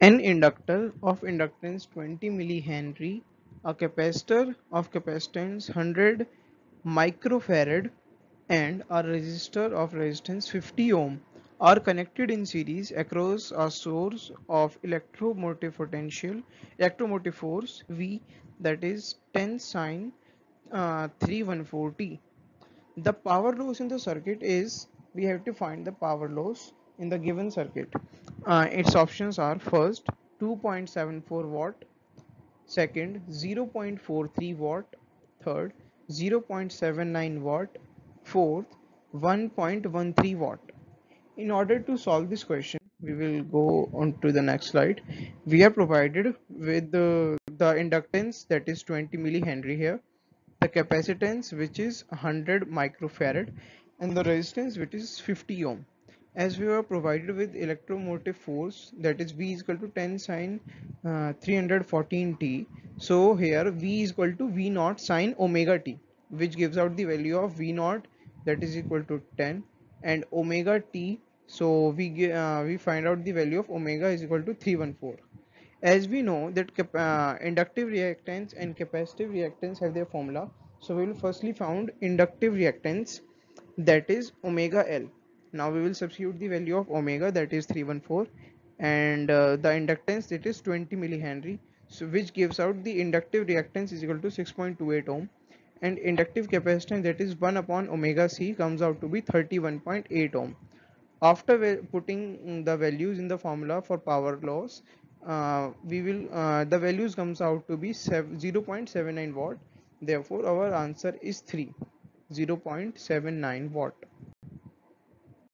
An inductor of inductance 20 millihenry, a capacitor of capacitance 100 microfarad and a resistor of resistance 50 ohm are connected in series across a source of electromotive potential electromotive force V that is 10 sine uh, 314t. The power loss in the circuit is we have to find the power loss in the given circuit. Uh, its options are first 2.74 watt, second 0.43 watt, third 0.79 watt, fourth 1.13 watt. In order to solve this question, we will go on to the next slide. We are provided with the, the inductance that is 20 millihenry here, the capacitance which is 100 microfarad and the resistance which is 50 ohm as we were provided with electromotive force that is V is equal to 10 sine uh, 314t so here V is equal to V naught sine omega t which gives out the value of V naught that is equal to 10 and omega t. So we uh, we find out the value of omega is equal to 314 as we know that uh, inductive reactance and capacitive reactance have their formula. So we will firstly found inductive reactance that is omega L now we will substitute the value of omega that is 314 and uh, the inductance that is 20 millihenry so which gives out the inductive reactance is equal to 6.28 ohm and inductive capacitance that is 1 upon omega c comes out to be 31.8 ohm. After putting the values in the formula for power loss uh, we will uh, the values comes out to be 0.79 watt. Therefore our answer is 3 0.79 watt